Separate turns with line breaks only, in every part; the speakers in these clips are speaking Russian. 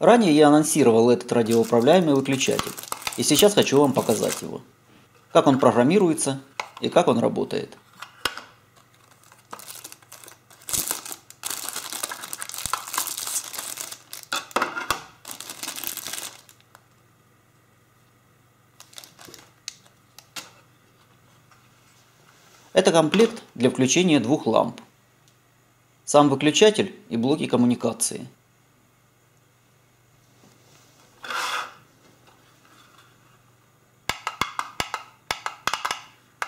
Ранее я анонсировал этот радиоуправляемый выключатель, и сейчас хочу вам показать его. Как он программируется и как он работает. Это комплект для включения двух ламп. Сам выключатель и блоки коммуникации.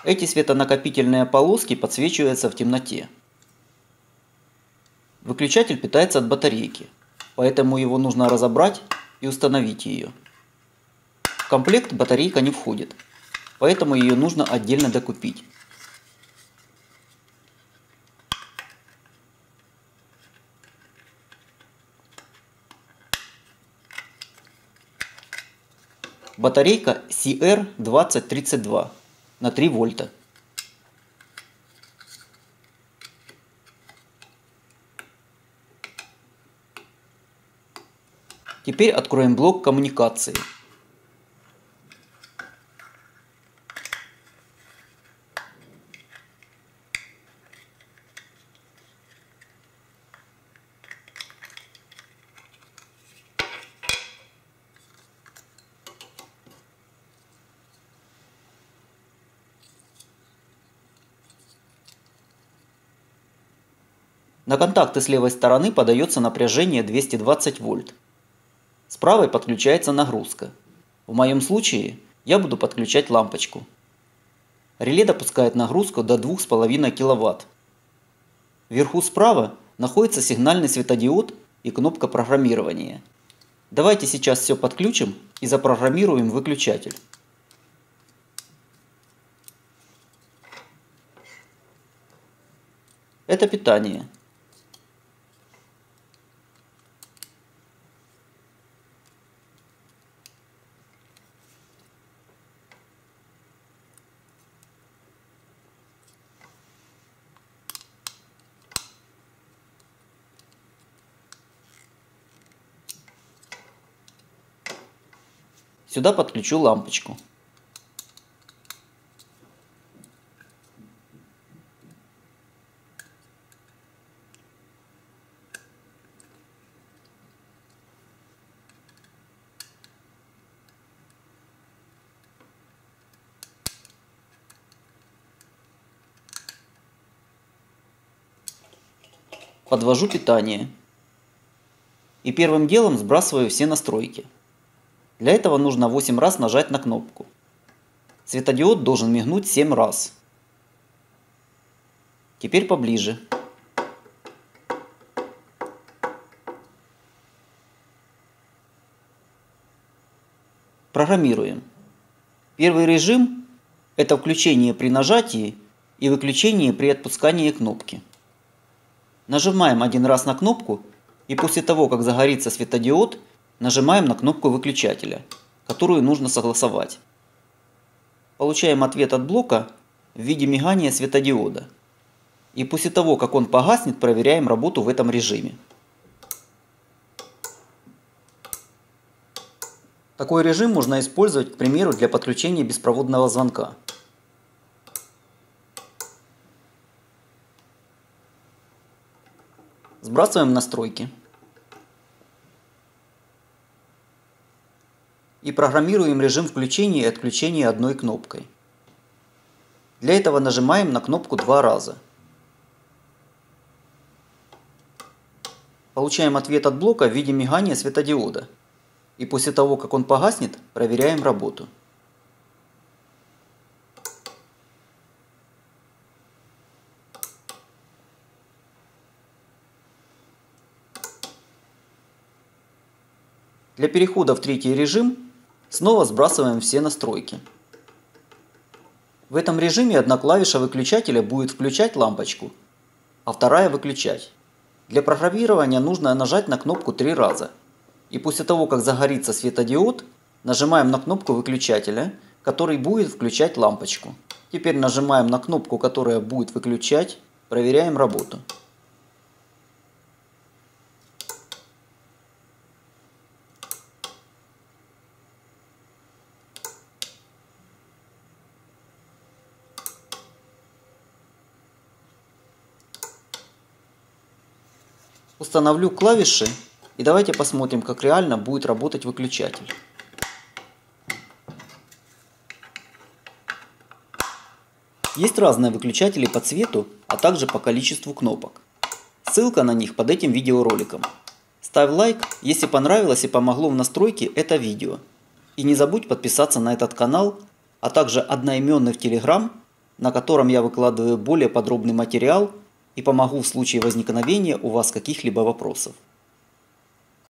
Эти светонакопительные полоски подсвечиваются в темноте. Выключатель питается от батарейки, поэтому его нужно разобрать и установить ее. В комплект батарейка не входит, поэтому ее нужно отдельно докупить. Батарейка CR2032 на 3 вольта. Теперь откроем блок коммуникации. На контакты с левой стороны подается напряжение 220 вольт. С правой подключается нагрузка. В моем случае я буду подключать лампочку. Реле допускает нагрузку до 2,5 кВт. Вверху справа находится сигнальный светодиод и кнопка программирования. Давайте сейчас все подключим и запрограммируем выключатель. Это питание. Сюда подключу лампочку. Подвожу питание. И первым делом сбрасываю все настройки. Для этого нужно 8 раз нажать на кнопку. Светодиод должен мигнуть 7 раз. Теперь поближе. Программируем. Первый режим – это включение при нажатии и выключение при отпускании кнопки. Нажимаем один раз на кнопку и после того, как загорится светодиод – Нажимаем на кнопку выключателя, которую нужно согласовать. Получаем ответ от блока в виде мигания светодиода. И после того, как он погаснет, проверяем работу в этом режиме. Такой режим можно использовать, к примеру, для подключения беспроводного звонка. Сбрасываем настройки. И программируем режим включения и отключения одной кнопкой. Для этого нажимаем на кнопку два раза. Получаем ответ от блока в виде мигания светодиода. И после того, как он погаснет, проверяем работу. Для перехода в третий режим Снова сбрасываем все настройки. В этом режиме одна клавиша выключателя будет включать лампочку, а вторая выключать. Для программирования нужно нажать на кнопку три раза. И после того, как загорится светодиод, нажимаем на кнопку выключателя, который будет включать лампочку. Теперь нажимаем на кнопку, которая будет выключать, проверяем работу. Установлю клавиши и давайте посмотрим, как реально будет работать выключатель. Есть разные выключатели по цвету, а также по количеству кнопок. Ссылка на них под этим видеороликом. Ставь лайк, если понравилось и помогло в настройке это видео. И не забудь подписаться на этот канал, а также одноименный в Telegram, на котором я выкладываю более подробный материал и помогу в случае возникновения у вас каких-либо вопросов.